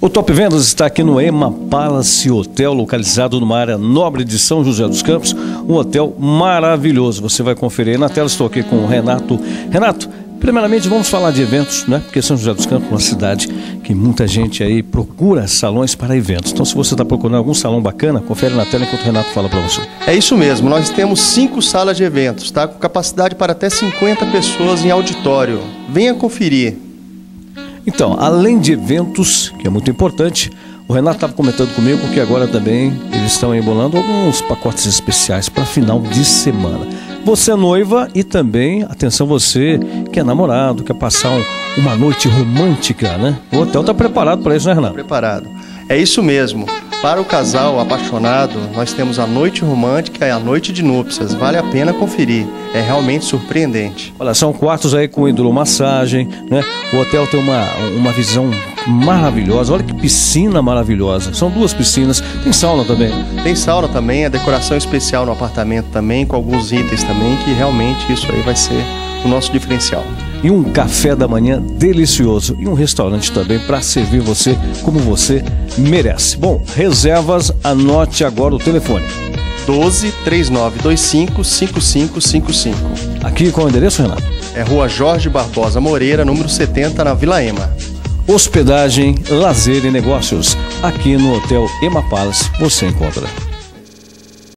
O Top Vendas está aqui no Ema Palace Hotel, localizado numa área nobre de São José dos Campos. Um hotel maravilhoso. Você vai conferir aí na tela. Estou aqui com o Renato. Renato, primeiramente vamos falar de eventos, né? Porque São José dos Campos é uma cidade que muita gente aí procura salões para eventos. Então, se você está procurando algum salão bacana, confere na tela enquanto o Renato fala para você. É isso mesmo. Nós temos cinco salas de eventos, tá? Com capacidade para até 50 pessoas em auditório. Venha conferir. Então, além de eventos, que é muito importante, o Renato estava comentando comigo que agora também eles estão embolando alguns pacotes especiais para final de semana. Você é noiva e também, atenção você que é namorado, quer passar um, uma noite romântica, né? O hotel está preparado para isso, né, Renato? Preparado. É isso mesmo. Para o casal apaixonado, nós temos a noite romântica e a noite de núpcias. Vale a pena conferir. É realmente surpreendente. Olha, são quartos aí com hidromassagem, né? O hotel tem uma, uma visão maravilhosa. Olha que piscina maravilhosa. São duas piscinas. Tem sauna também. Tem sauna também, a decoração especial no apartamento também, com alguns itens também, que realmente isso aí vai ser o nosso diferencial e um café da manhã delicioso e um restaurante também para servir você como você merece. Bom, reservas, anote agora o telefone. 12 3925 5555. Aqui qual é o endereço, Renato? É Rua Jorge Barbosa Moreira, número 70, na Vila Ema. Hospedagem, lazer e negócios. Aqui no Hotel Ema Palace você encontra.